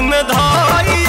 में धाई।